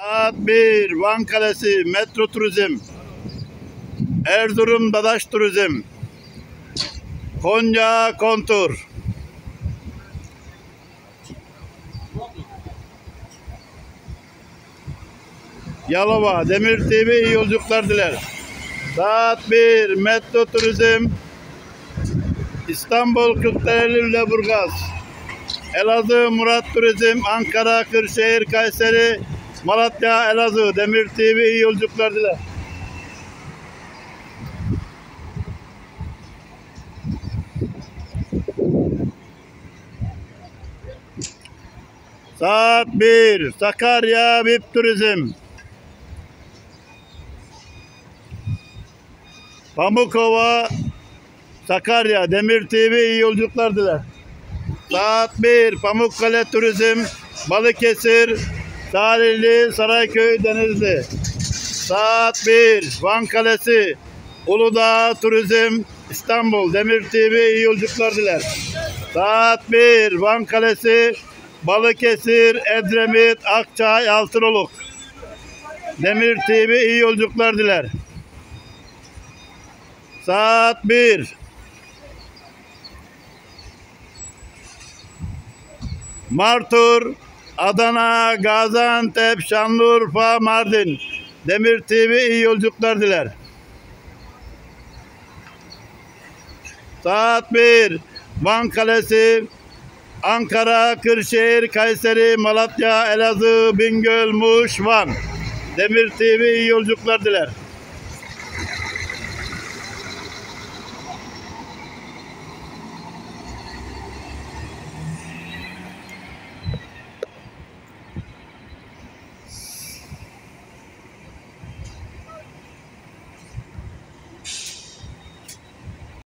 Saat 1 Van Kalesi Metro Turizm. Erzurum Dadaş Turizm. Konya Kontur. Yalova Demir TV iyi yolculuklar diler. Saat 1 Metro Turizm. İstanbul Kırklareli Lüleburgaz. Elazığ Murat Turizm Ankara Kırşehir Kayseri Malatya Elazığ Demir TV iyi yolculuklar diler. Saat 1 Sakarya VIP Turizm Pamukova Sakarya Demir TV iyi yolculuklar diler. Saat 1 Pamukkale Turizm Balıkesir Salihli Sarayköy Denizli. Saat 1 Van Kalesi. Uludağ Turizm İstanbul. Demir TV iyi yolculuklar diler. Saat 1 Van Kalesi. Balıkesir Edremit Akçay Altınoluk. Demir TV iyi yolculuklar diler. Saat 1 Martur, Adana, Gaziantep, Şanlıurfa, Mardin. Demir TV iyi yolculuklar diler. Saat 1 Van Kalesi, Ankara, Kırşehir, Kayseri, Malatya, Elazığ, Bingöl, Muş, Van. Demir TV iyi yolculuklar diler.